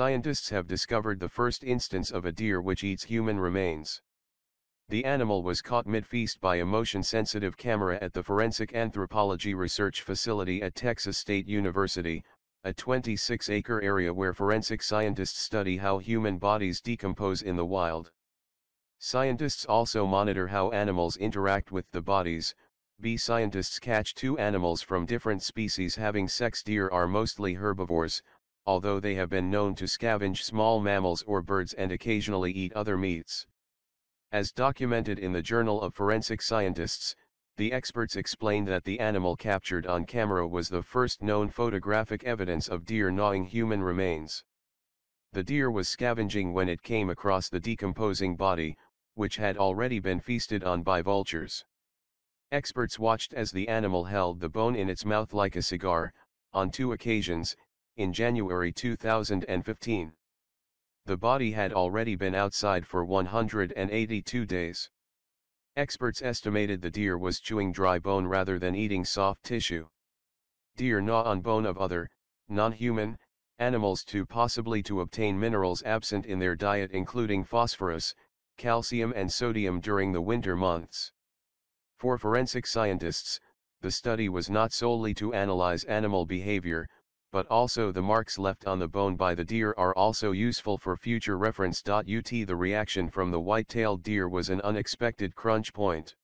Scientists have discovered the first instance of a deer which eats human remains. The animal was caught mid-feast by a motion-sensitive camera at the Forensic Anthropology Research Facility at Texas State University, a 26-acre area where forensic scientists study how human bodies decompose in the wild. Scientists also monitor how animals interact with the bodies. Bee scientists catch two animals from different species having sex. Deer are mostly herbivores, although they have been known to scavenge small mammals or birds and occasionally eat other meats. As documented in the Journal of Forensic Scientists, the experts explained that the animal captured on camera was the first known photographic evidence of deer gnawing human remains. The deer was scavenging when it came across the decomposing body, which had already been feasted on by vultures. Experts watched as the animal held the bone in its mouth like a cigar, on two occasions, in January 2015. The body had already been outside for 182 days. Experts estimated the deer was chewing dry bone rather than eating soft tissue. Deer gnaw on bone of other, non-human, animals to possibly to obtain minerals absent in their diet including phosphorus, calcium and sodium during the winter months. For forensic scientists, the study was not solely to analyze animal behavior, but also the marks left on the bone by the deer are also useful for future reference. Ut the reaction from the white-tailed deer was an unexpected crunch point.